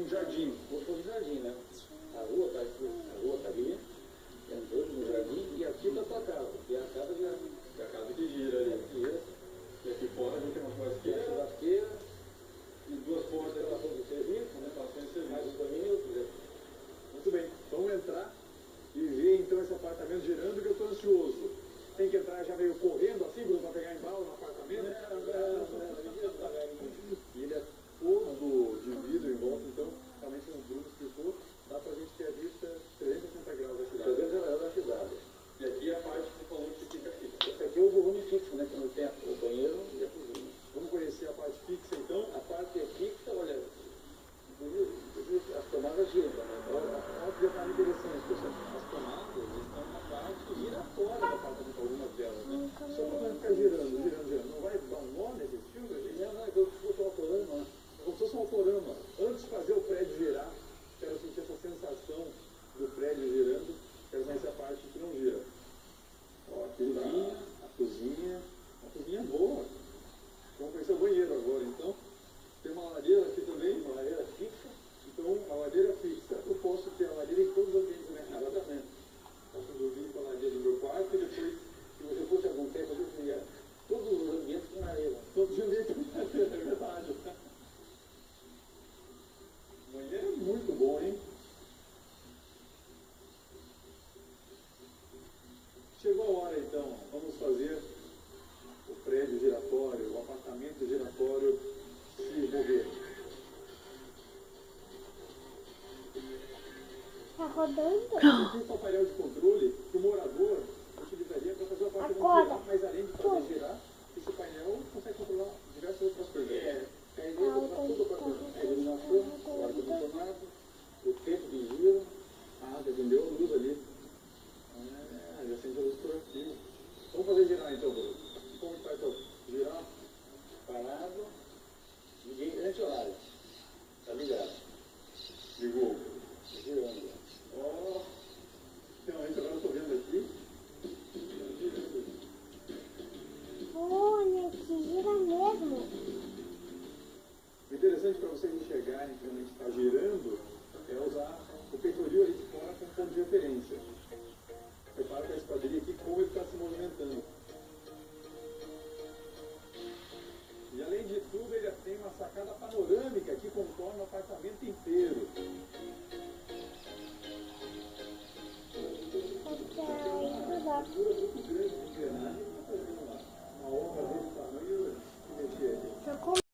um jardim, fosse um jardim, né? A rua tá a rua tá ali, entrou no jardim e aqui tá a tua casa. E a casa já. É a casa que gira ali. Gira. E aqui fora a gente tem uma churrasqueira churrasqueira, e duas portas tem relação de serviço, né? Bastante serviço. Mais um caminho, dizer, Muito bem, vamos entrar e ver então esse apartamento girando que eu estou ansioso. Tem que entrar já meio correndo assim, Bruno, para pegar embalo no apartamento. E ele é todo de vidro em volta, então, realmente como o Bruno explicou, dá pra gente ter a vista 360 graus da cidade. 300 reais da cidade. E aqui é a parte que você falou que fica aqui. Esse aqui é o volume fixo, né? Que não tem o banheiro e a cozinha. Vamos conhecer a parte fixa então. A parte fixa, olha, as tomadas giram também. Olha olha que detalhe interessante, pessoal. As tomadas estão na parte giratória do apartamento, algumas delas, né? Só não ficar girando, girando, girando. Não vai dar um nó nesse filme, gente? Não, não, é como se fosse um autorama, né? É como se fosse um autorama. Antes de fazer o prédio girar, quero sentir essa sensação do prédio girando, quero conhecer a parte que não gira. Ó, aqui tá Cozinha. a cozinha. Uma cozinha boa. Vamos conhecer o banheiro agora, então. Tem uma lareira aqui também. Uma lareira fixa. Então, a lareira fixa. Eu posso ter a lareira em todos os ambientes da minha casa. Exatamente. Posso dormir com a lareira no meu quarto e depois, Se você fosse algum tempo, você teria todos os ambientes com lareira. todos os ambientes da minha casa. É verdade. O banheiro é muito bom, hein? Chegou a hora, então. Vamos fazer o prédio giratório, o apartamento giratório se mover. Tá rodando? Aqui está o painel de controle